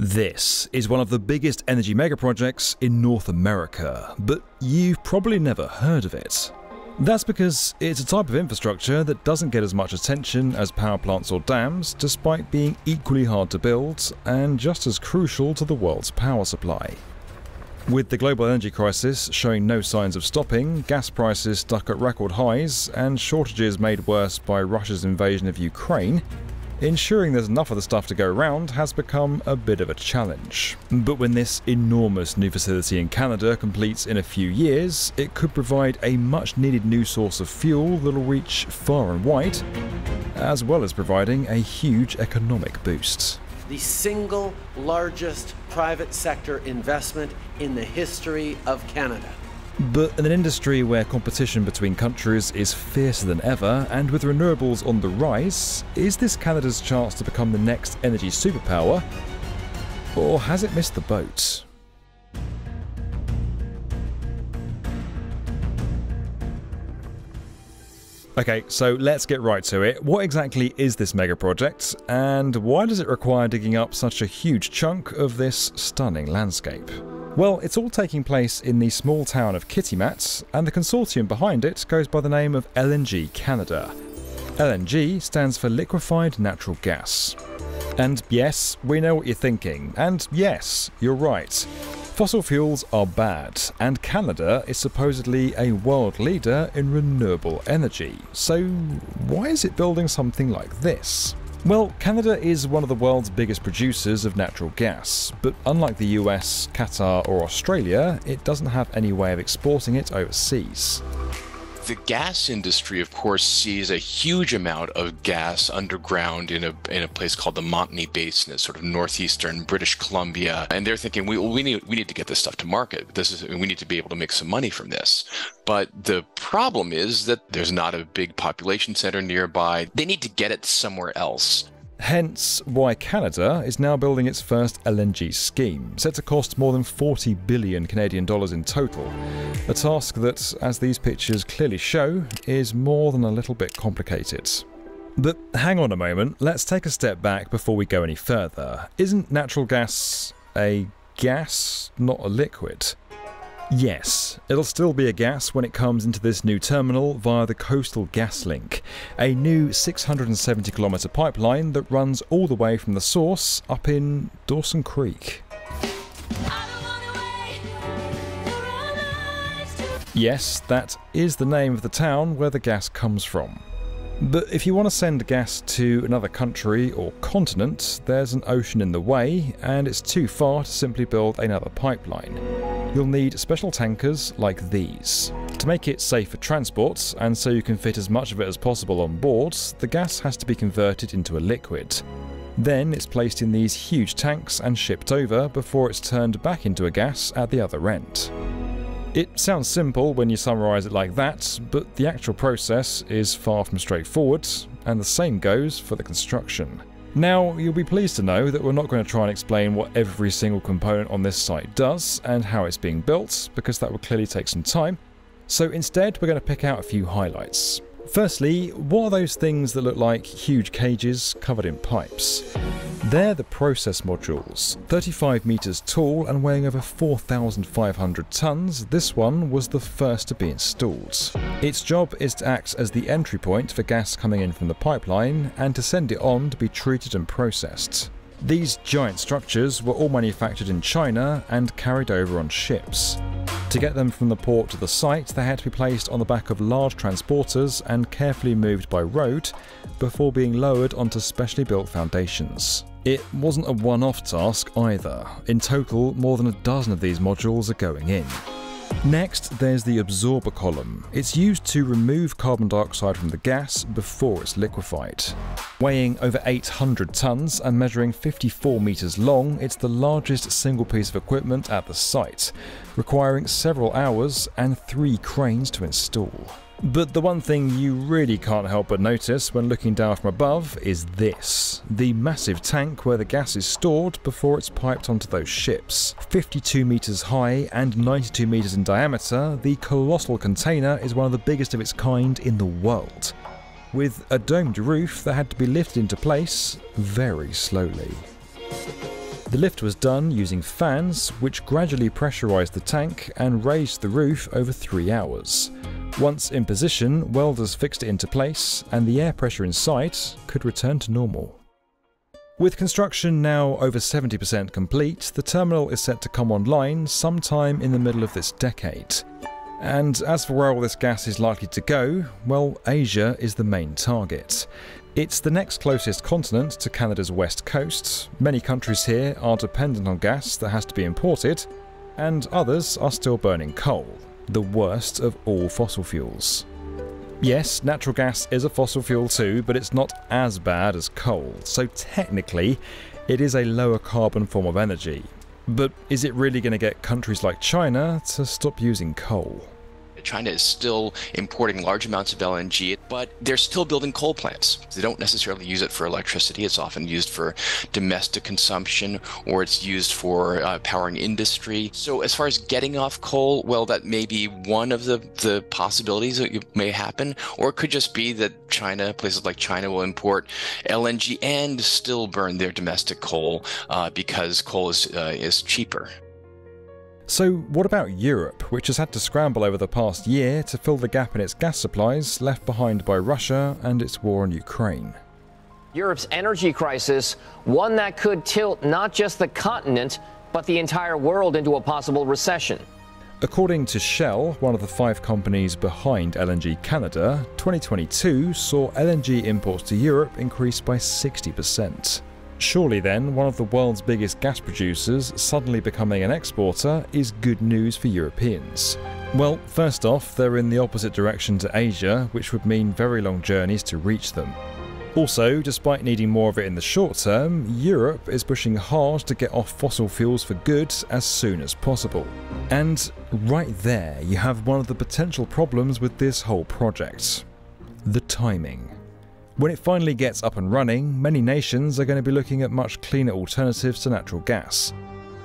This is one of the biggest energy megaprojects in North America, but you've probably never heard of it. That's because it's a type of infrastructure that doesn't get as much attention as power plants or dams, despite being equally hard to build and just as crucial to the world's power supply. With the global energy crisis showing no signs of stopping, gas prices stuck at record highs, and shortages made worse by Russia's invasion of Ukraine, ensuring there's enough of the stuff to go around has become a bit of a challenge. But when this enormous new facility in Canada completes in a few years, it could provide a much needed new source of fuel that'll reach far and wide, as well as providing a huge economic boost. The single largest private sector investment in the history of Canada. But in an industry where competition between countries is fiercer than ever, and with renewables on the rise, is this Canada's chance to become the next energy superpower? Or has it missed the boat? Okay, so let's get right to it. What exactly is this mega project, and why does it require digging up such a huge chunk of this stunning landscape? Well, it's all taking place in the small town of Kitimat, and the consortium behind it goes by the name of LNG Canada. LNG stands for liquefied natural gas. And yes, we know what you're thinking, and yes, you're right. Fossil fuels are bad, and Canada is supposedly a world leader in renewable energy. So, why is it building something like this? Well, Canada is one of the world's biggest producers of natural gas, but unlike the US, Qatar, or Australia, it doesn't have any way of exporting it overseas the gas industry, of course, sees a huge amount of gas underground in a in a place called the Montney Basin, sort of northeastern British Columbia, and they're thinking we we need we need to get this stuff to market. This is we need to be able to make some money from this. But the problem is that there's not a big population center nearby. They need to get it somewhere else. Hence why Canada is now building its first LNG scheme, set to cost more than 40 billion Canadian dollars in total. A task that, as these pictures clearly show, is more than a little bit complicated. But hang on a moment, let's take a step back before we go any further. Isn't natural gas a gas, not a liquid? Yes, it'll still be a gas when it comes into this new terminal via the Coastal Gas Link, a new 670 kilometre pipeline that runs all the way from the source up in Dawson Creek. Yes, that is the name of the town where the gas comes from. But if you want to send gas to another country or continent, there's an ocean in the way, and it's too far to simply build another pipeline. You'll need special tankers like these. To make it safe for transport, and so you can fit as much of it as possible on board, the gas has to be converted into a liquid. Then it's placed in these huge tanks and shipped over before it's turned back into a gas at the other end. It sounds simple when you summarise it like that, but the actual process is far from straightforward, and the same goes for the construction. Now, you'll be pleased to know that we're not going to try and explain what every single component on this site does and how it's being built, because that would clearly take some time. So instead, we're going to pick out a few highlights. Firstly, what are those things that look like huge cages covered in pipes? They're the process modules. 35 metres tall and weighing over 4,500 tonnes, this one was the first to be installed. Its job is to act as the entry point for gas coming in from the pipeline and to send it on to be treated and processed. These giant structures were all manufactured in China and carried over on ships. To get them from the port to the site, they had to be placed on the back of large transporters and carefully moved by road before being lowered onto specially built foundations. It wasn't a one-off task either. In total, more than a dozen of these modules are going in. Next, there's the absorber column. It's used to remove carbon dioxide from the gas before it's liquefied. Weighing over 800 tons and measuring 54 meters long, it's the largest single piece of equipment at the site, requiring several hours and three cranes to install. But the one thing you really can't help but notice when looking down from above is this the massive tank where the gas is stored before it's piped onto those ships. 52 metres high and 92 metres in diameter, the colossal container is one of the biggest of its kind in the world. With a domed roof that had to be lifted into place very slowly. The lift was done using fans, which gradually pressurised the tank and raised the roof over three hours. Once in position, welders fixed it into place, and the air pressure inside could return to normal. With construction now over 70% complete, the terminal is set to come online sometime in the middle of this decade. And as for where all this gas is likely to go, well, Asia is the main target. It's the next closest continent to Canada's west coast. Many countries here are dependent on gas that has to be imported, and others are still burning coal, the worst of all fossil fuels. Yes, natural gas is a fossil fuel too, but it's not as bad as coal, so technically, it is a lower carbon form of energy. But is it really going to get countries like China to stop using coal? China is still importing large amounts of LNG, but they're still building coal plants. They don't necessarily use it for electricity. It's often used for domestic consumption or it's used for uh, powering industry. So, as far as getting off coal, well, that may be one of the, the possibilities that may happen, or it could just be that China, places like China, will import LNG and still burn their domestic coal uh, because coal is, uh, is cheaper. So, what about Europe, which has had to scramble over the past year to fill the gap in its gas supplies left behind by Russia and its war in Ukraine? Europe's energy crisis, one that could tilt not just the continent, but the entire world into a possible recession. According to Shell, one of the five companies behind LNG Canada, 2022 saw LNG imports to Europe increase by 60%. Surely then, one of the world's biggest gas producers suddenly becoming an exporter is good news for Europeans. Well, first off, they're in the opposite direction to Asia, which would mean very long journeys to reach them. Also, despite needing more of it in the short term, Europe is pushing hard to get off fossil fuels for good as soon as possible. And right there, you have one of the potential problems with this whole project the timing. When it finally gets up and running, many nations are going to be looking at much cleaner alternatives to natural gas,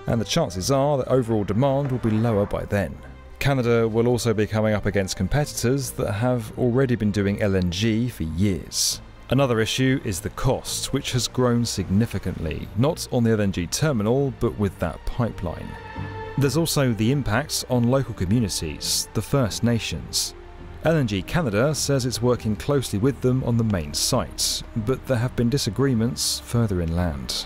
and the chances are that overall demand will be lower by then. Canada will also be coming up against competitors that have already been doing LNG for years. Another issue is the cost, which has grown significantly, not on the LNG terminal, but with that pipeline. There's also the impact on local communities, the First Nations. LNG Canada says it's working closely with them on the main site, but there have been disagreements further inland.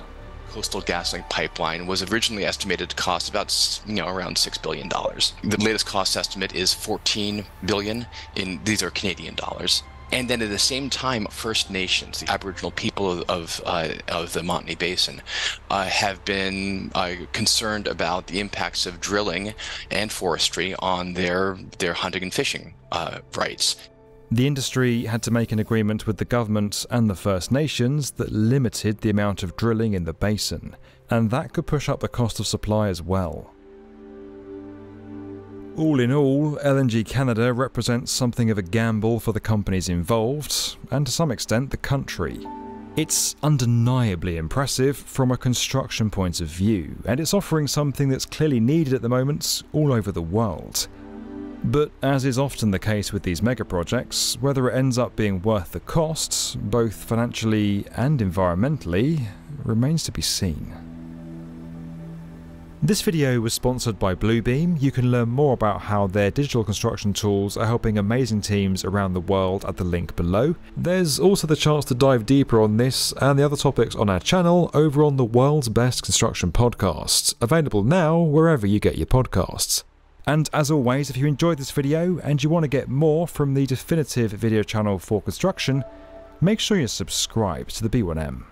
Coastal GasLink pipeline was originally estimated to cost about you know around six billion dollars. The latest cost estimate is 14 billion in these are Canadian dollars. And then at the same time, First Nations, the Aboriginal people of of, uh, of the Montney Basin, uh, have been uh, concerned about the impacts of drilling and forestry on their their hunting and fishing uh, rights. The industry had to make an agreement with the government and the First Nations that limited the amount of drilling in the basin, and that could push up the cost of supply as well. All in all, LNG Canada represents something of a gamble for the companies involved, and to some extent the country. It's undeniably impressive from a construction point of view, and it's offering something that's clearly needed at the moment all over the world. But as is often the case with these mega projects, whether it ends up being worth the costs, both financially and environmentally, remains to be seen. This video was sponsored by Bluebeam. You can learn more about how their digital construction tools are helping amazing teams around the world at the link below. There's also the chance to dive deeper on this and the other topics on our channel over on the World's Best Construction Podcast, available now wherever you get your podcasts. And as always, if you enjoyed this video and you want to get more from the definitive video channel for construction, make sure you're subscribed to the B1M.